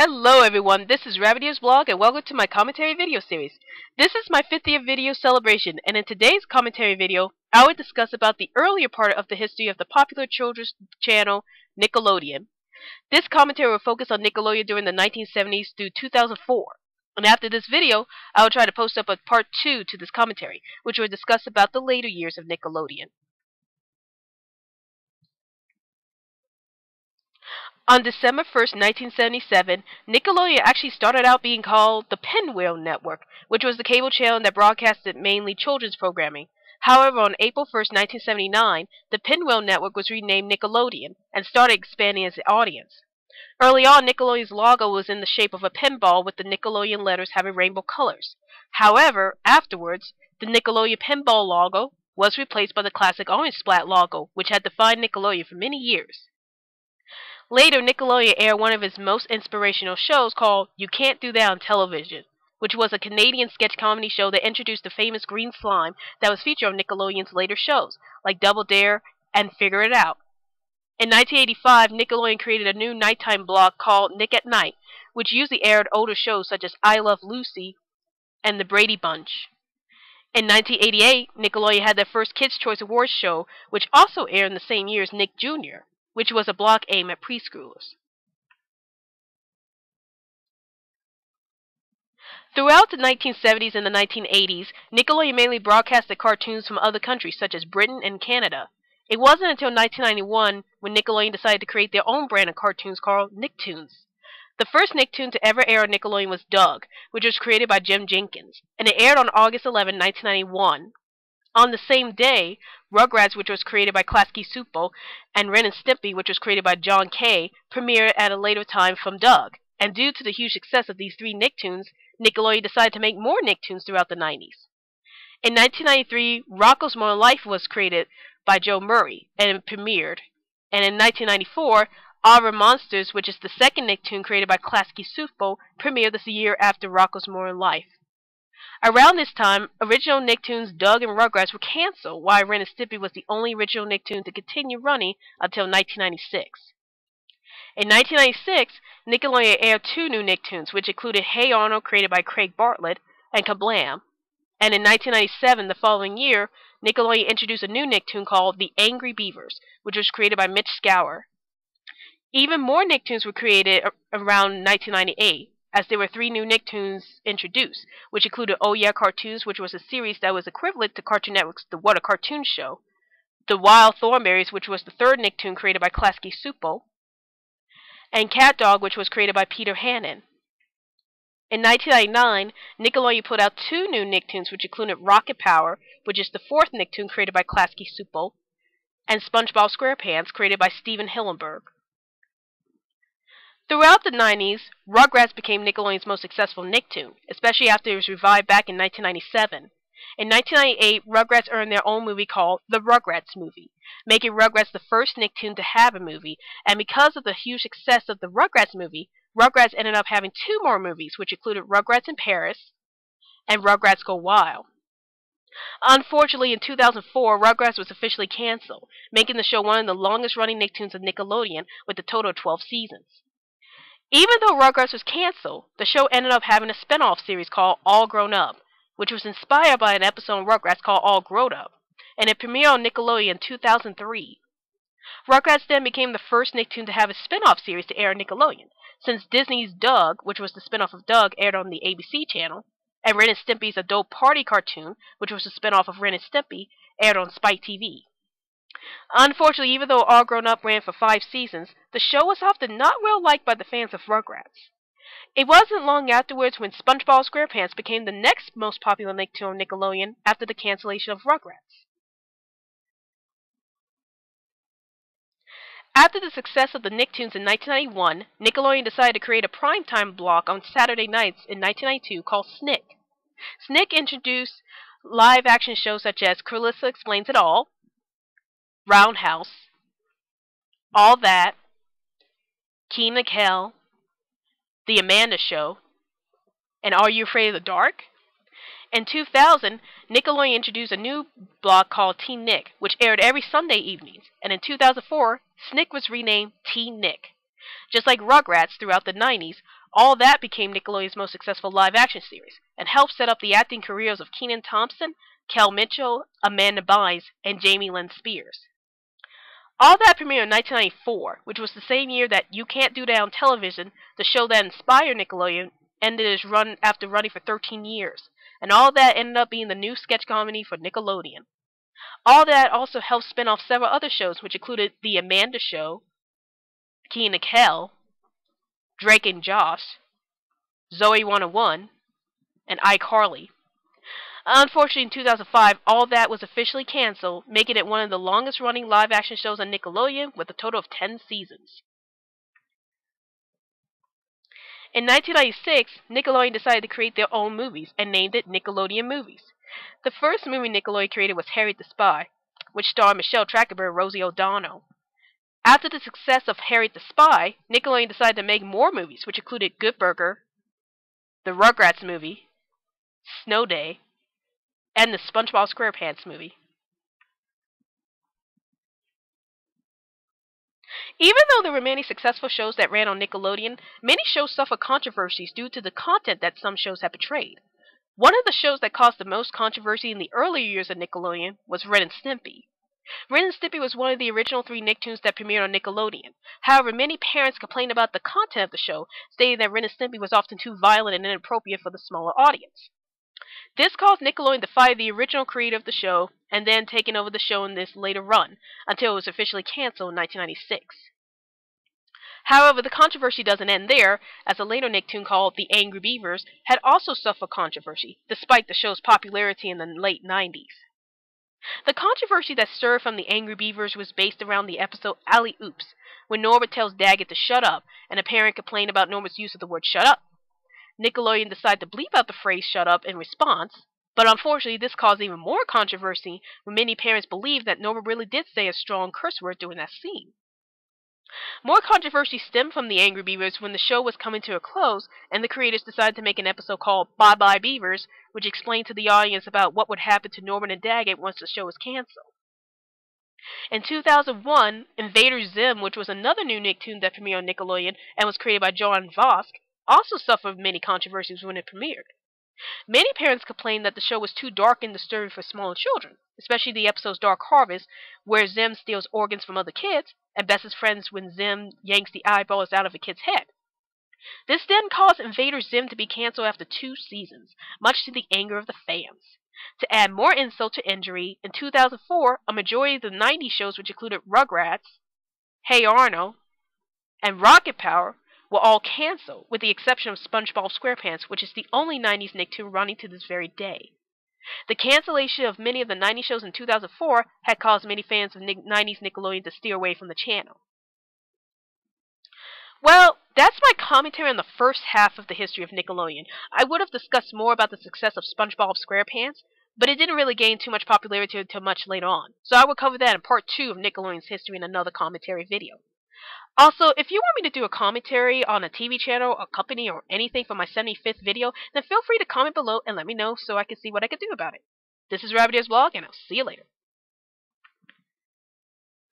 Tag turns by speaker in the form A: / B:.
A: Hello everyone, this is Rabbit blog and welcome to my commentary video series. This is my 50th video celebration and in today's commentary video I will discuss about the earlier part of the history of the popular children's channel Nickelodeon. This commentary will focus on Nickelodeon during the 1970s through 2004. And after this video, I will try to post up a part 2 to this commentary, which will discuss about the later years of Nickelodeon. On December 1st, 1977, Nickelodeon actually started out being called the Pinwheel Network, which was the cable channel that broadcasted mainly children's programming. However, on April 1st, 1979, the Pinwheel Network was renamed Nickelodeon and started expanding its audience. Early on, Nickelodeon's logo was in the shape of a pinball with the Nickelodeon letters having rainbow colors. However, afterwards, the Nickelodeon pinball logo was replaced by the classic orange splat logo, which had defined Nickelodeon for many years. Later, Nickelodeon aired one of his most inspirational shows called You Can't Do That on Television, which was a Canadian sketch comedy show that introduced the famous green slime that was featured on Nickelodeon's later shows, like Double Dare and Figure It Out. In 1985, Nickelodeon created a new nighttime block called Nick at Night, which usually aired older shows such as I Love Lucy and The Brady Bunch. In 1988, Nickelodeon had their first Kids' Choice Awards show, which also aired in the same year as Nick Jr which was a block aimed at preschoolers. Throughout the 1970s and the 1980s, Nickelodeon mainly broadcasted cartoons from other countries such as Britain and Canada. It wasn't until 1991 when Nickelodeon decided to create their own brand of cartoons called Nicktoons. The first Nicktoon to ever air on Nickelodeon was Doug, which was created by Jim Jenkins, and it aired on August 11, 1991. On the same day, Rugrats, which was created by Klasky Csupo, and Ren and Stimpy, which was created by John K., premiered at a later time from Doug. And due to the huge success of these three Nicktoons, Nickelodeon decided to make more Nicktoons throughout the 90s. In 1993, Rocko's Modern Life was created by Joe Murray and premiered. And in 1994, Our Monsters, which is the second Nicktoon created by Klasky Csupo, premiered this year after Rocko's Modern Life. Around this time, original Nicktoons Doug and Rugrats were canceled, while Ren and Stimpy was the only original Nicktoon to continue running until 1996. In 1996, Nickelodeon aired two new Nicktoons, which included Hey Arnold, created by Craig Bartlett, and Kablam. And in 1997, the following year, Nickelodeon introduced a new Nicktoon called The Angry Beavers, which was created by Mitch Schauer. Even more Nicktoons were created around 1998 as there were three new Nicktoons introduced, which included Oh Yeah Cartoons, which was a series that was equivalent to Cartoon Network's The What a Cartoon Show, The Wild Thornberrys, which was the third Nicktoon created by Klasky Csupo, and CatDog, which was created by Peter Hannan. In 1999, Nickelodeon put out two new Nicktoons, which included Rocket Power, which is the fourth Nicktoon created by Klasky Csupo, and SpongeBob SquarePants, created by Stephen Hillenburg. Throughout the 90s, Rugrats became Nickelodeon's most successful Nicktoon, especially after it was revived back in 1997. In 1998, Rugrats earned their own movie called The Rugrats Movie, making Rugrats the first Nicktoon to have a movie, and because of the huge success of the Rugrats movie, Rugrats ended up having two more movies, which included Rugrats in Paris and Rugrats Go Wild. Unfortunately, in 2004, Rugrats was officially canceled, making the show one of the longest running Nicktoons of Nickelodeon with a total of 12 seasons. Even though Rugrats was canceled, the show ended up having a spin-off series called All Grown Up, which was inspired by an episode of Rugrats called All Grown Up, and it premiered on Nickelodeon in 2003. Rugrats then became the first Nicktoon to have a spin-off series to air on Nickelodeon, since Disney's Doug, which was the spin-off of Doug, aired on the ABC channel, and Ren and Stimpy's Adult Party cartoon, which was a spin-off of Ren and Stimpy, aired on Spike TV. Unfortunately, even though All Grown Up ran for five seasons, the show was often not well liked by the fans of Rugrats. It wasn't long afterwards when SpongeBob SquarePants became the next most popular Nicktoon on Nickelodeon after the cancellation of Rugrats. After the success of the Nicktoons in 1991, Nickelodeon decided to create a primetime block on Saturday nights in 1992 called Snick. Snick introduced live action shows such as Clarissa Explains It All, Roundhouse, All That, Kenan Kel, The Amanda Show, and Are You Afraid of the Dark? In 2000, Nickelodeon introduced a new block called Teen Nick, which aired every Sunday evenings, and in 2004, Snick was renamed Teen Nick. Just like Rugrats throughout the 90s, All That became Nickelodeon's most successful live-action series, and helped set up the acting careers of Kenan Thompson, Kel Mitchell, Amanda Bynes, and Jamie Lynn Spears. All That premiered in 1994, which was the same year that You Can't Do That on Television, the show that inspired Nickelodeon, ended its run after running for 13 years, and All That ended up being the new sketch comedy for Nickelodeon. All That also helped spin off several other shows, which included The Amanda Show, Kenan and Kel, Drake and Josh, Zoey 101, and iCarly. Unfortunately, in 2005, All That was officially canceled, making it one of the longest running live action shows on Nickelodeon with a total of 10 seasons. In 1996, Nickelodeon decided to create their own movies and named it Nickelodeon Movies. The first movie Nickelodeon created was Harriet the Spy, which starred Michelle Trachtenberg and Rosie O'Donnell. After the success of Harriet the Spy, Nickelodeon decided to make more movies, which included Good Burger, the Rugrats movie, Snow Day, and the SpongeBob SquarePants movie. Even though there were many successful shows that ran on Nickelodeon, many shows suffered controversies due to the content that some shows had portrayed. One of the shows that caused the most controversy in the earlier years of Nickelodeon was Ren and Stimpy. Ren and Stimpy was one of the original three Nicktoons that premiered on Nickelodeon. However, many parents complained about the content of the show, stating that Ren and Stimpy was often too violent and inappropriate for the smaller audience. This caused Nickelodeon to fire the original creator of the show, and then taking over the show in this later run, until it was officially canceled in 1996. However, the controversy doesn't end there, as a later Nicktoon called The Angry Beavers had also suffered controversy, despite the show's popularity in the late 90s. The controversy that stirred from The Angry Beavers was based around the episode Alley Oops, when Norbert tells Daggett to shut up, and a parent complained about Norbert's use of the word shut up. Nickelodeon decided to bleep out the phrase shut up in response, but unfortunately this caused even more controversy when many parents believed that Norbert really did say a strong curse word during that scene. More controversy stemmed from the Angry Beavers when the show was coming to a close and the creators decided to make an episode called Bye Bye Beavers, which explained to the audience about what would happen to Norman and Daggett once the show was canceled. In 2001, Invader Zim, which was another new Nicktoon that premiered on Nickelodeon and was created by John Vosk, also suffered many controversies when it premiered. Many parents complained that the show was too dark and disturbing for smaller children, especially the episodes Dark Harvest, where Zim steals organs from other kids, and best friends when Zim yanks the eyeballs out of a kid's head. This then caused Invader Zim to be canceled after two seasons, much to the anger of the fans. To add more insult to injury, in 2004, a majority of the 90 shows, which included Rugrats, Hey Arnold, and Rocket Power, were all canceled, with the exception of SpongeBob SquarePants, which is the only 90s Nicktoon running to this very day. The cancellation of many of the 90s shows in 2004 had caused many fans of 90s Nickelodeon to steer away from the channel. Well, that's my commentary on the first half of the history of Nickelodeon. I would have discussed more about the success of SpongeBob SquarePants, but it didn't really gain too much popularity until much later on. So I will cover that in part 2 of Nickelodeon's history in another commentary video. Also, if you want me to do a commentary on a TV channel, a company, or anything for my 75th video, then feel free to comment below and let me know so I can see what I can do about it. This is Rabbit Ears Blog, and I'll see you later.